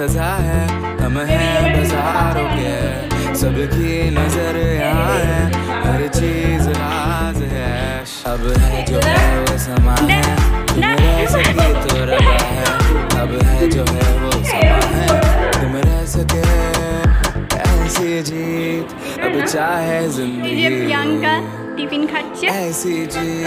सजा है हम हैं बाजारों के सबकी नजर यहाँ है हर चीज राज है अब है जो है वो समा है तुम रह सके तो रबा है अब है जो है वो समा है तुम रह सके ऐसी जीत अब चाहे এই যে जिंदगी প্রিয়াঙ্কা টিফিন খাচ্ছে ऐसी जीत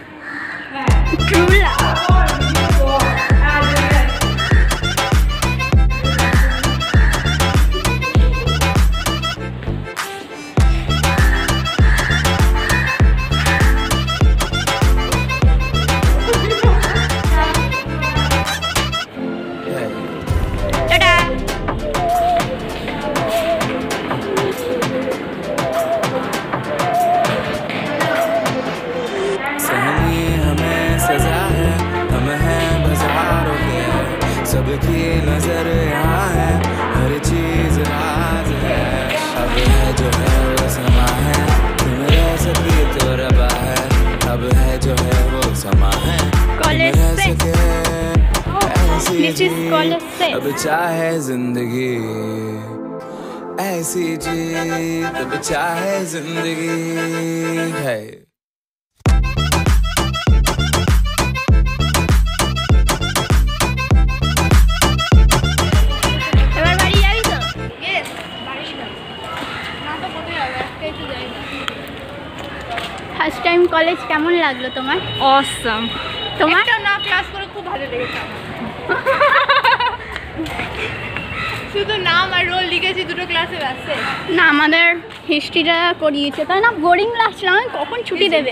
Drula. के सबकी नज़र यहाँ है हर चीज़ राज है। अब है जो है वो समा है तुम रह सकी तो रबा है। अब है जो है वो समा है। सके। ऐसी से। अब चाहे ज़िंदगी। ऐसी जीत अब चाहे ज़िंदगी। है। ফার্স্ট টাইম কলেজ কেমন লাগল তোমার? অসম তোমার? না ক্লাস করে খুব ভালো লেগেছে শুধু নাম আর রোল লিখেছি দুটো ক্লাসে আসছে না আমাদের হিস্ট্রিটা করিয়েছে। তাই না বোরিং লাগছিল আমি কখন ছুটি দেবে?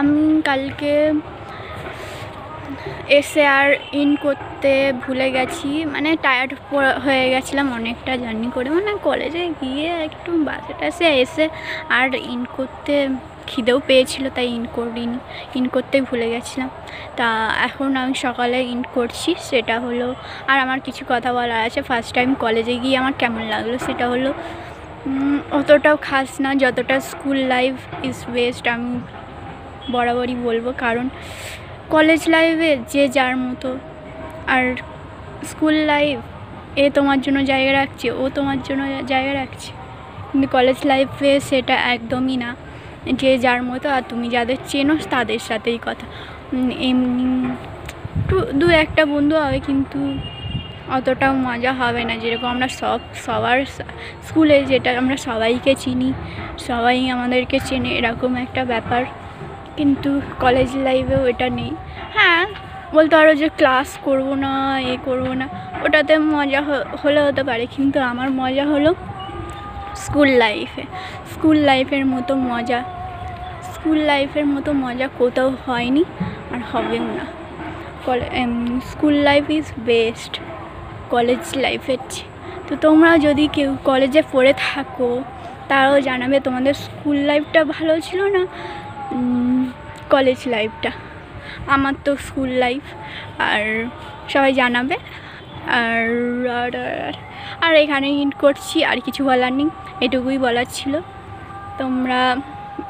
আমি কালকে এসে আর ইন করতে ভুলে গেছি মানে টায়ার্ড হয়ে গেছিলাম অনেকটা জার্নি করে। মানে কলেজে গিয়ে একটু বাসে টাসে এসে আর ইন করতে খিদেও পেয়েছিল, তাই ইন করিনি ইন করতেই ভুলে গেছিলাম। তা এখন আমি সকালে ইন করছি, সেটা হলো আর আমার কিছু কথা বলার আছে। ফার্স্ট টাইম কলেজে গিয়ে আমার কেমন লাগল সেটা হলো অতটাও খাস না, যতটা স্কুল লাইফ ইজ বেস্ট আমি বরাবরই বলব, কারণ কলেজ লাইফে যে যার মতো, আর স্কুল লাইফ এ তোমার জন্য জায়গা রাখছে, ও তোমার জন্য জায়গা রাখছে। কিন্তু কলেজ লাইফে সেটা একদমই না, যে যার মতো, আর তুমি যাদের চেনো তাদের সাথেই কথা। এমনি দু একটা বন্ধু হবে, কিন্তু অতটাও মজা হবে না, যেরকম আমরা সব, সবার স্কুলে যেটা আমরা সবাইকে চিনি, সবাই আমাদেরকে চেনে, এরকম একটা ব্যাপার। কিন্তু কলেজ লাইফেও এটা নেই। হ্যাঁ বলতে পারো যে ক্লাস করব না, এ করব না, ওটাতে মজা হলে হতে পারে, কিন্তু আমার মজা হলো স্কুল লাইফে স্কুল লাইফের মতো মজা স্কুল লাইফের মতো মজা কোথাও হয়নি আর হবেও না। School life is best college লাইফের তো তোমরা যদি কেউ কলেজে পড়ে থাকো, তারাও জানাবে তোমাদের স্কুল লাইফটা ভালো ছিল না। কলেজ লাইফটা আমার তো স্কুল লাইফ আর সবাই জানাবে আর আর আর- আর এখানে ইন্ট করছি আর কিছু বলার নেই এটুকুই বলার ছিল। তোমরা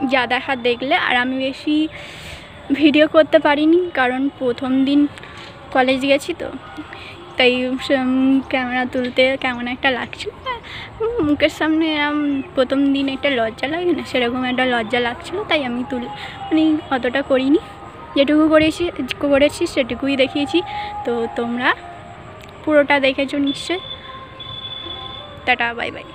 যা দেখা দেখলে আর আমি বেশি ভিডিও করতে পারিনি কারণ প্রথম দিন কলেজ গেছি তো তাই ক্যামেরা তুলতে কেমন একটা লাগছিল উম, মুখের সামনে প্রথম দিন একটা লজ্জা লাগে না, সেরকম একটা লজ্জা লাগছিল, তাই আমি তুল মানে অতটা করিনি। যেটুকু করেছি করেছি, সেটুকুই দেখিয়েছি। তো তোমরা পুরোটা দেখেছ নিশ্চয় টাটা, বাই বাই।